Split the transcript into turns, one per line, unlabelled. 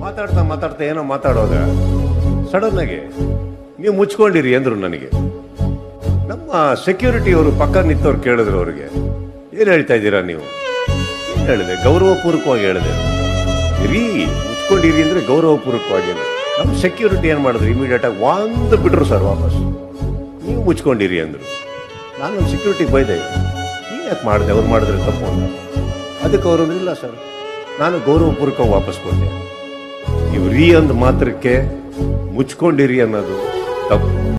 ಮಾತಾಡ್ತಾ ಮಾತಾಡ್ತಾ ಏನೋ ಸಡನ್ ಆಗಿ ನೀವು ಮುಚ್ಕೊಂಡಿರಿ ಅಂದ್ರು ನನಗೆ. ನಮ್ಮ ಸೆಕ್ಯೂರಿಟಿ ಅವರು ಪಕ್ಕ ನಿಂತವ್ರು ಕೇಳಿದ್ರು ಅವರಿಗೆ. ಏನು ಹೇಳ್ತಾ ಇದ್ದೀರಾ ನೀವು? ಏನ್ ಹೇಳಿದೆ? ಗೌರವಪೂರ್ವಕವಾಗಿ ಹೇಳಿದೆ. ರೀ ಮುಚ್ಕೊಂಡಿರಿ ಅಂದ್ರೆ ಗೌರವಪೂರ್ವಕವಾಗಿ. ನಮ್ಮ ಸೆಕ್ಯೂರಿಟಿ ಏನು ಮಾಡಿದ್ರು? ಇಮಿಡಿಯೇಟ್ ಆಗಿ ಒಂದು ಬಿಟ್ರು ಸರ್ ವಾಪಸ್. ನೀವು ಮುಚ್ಕೊಂಡಿರಿ ಅಂದ್ರು. ನಾನು ನಮ್ಮ ಸೆಕ್ಯೂರಿಟಿ ಬೈದೆ. ನೀನು ಯಾಕೆ ಮಾಡಿದೆ? ಅವ್ರು ಮಾಡಿದ್ರೆ ತಪ್ಪು ಅಂತ. ಅದಕ್ಕೆ ಅವರು ಇಲ್ಲ ಸರ್. ನಾನು ಗೌರವಪೂರ್ವಕವಾಗಿ ವಾಪಸ್ ಕೊಟ್ಟೆ ನೀವು ರೀ ಅಂದ ಮಾತ್ರಕ್ಕೆ ಮುಚ್ಕೊಂಡಿರಿ ಅನ್ನೋದು ತಪ್ಪು.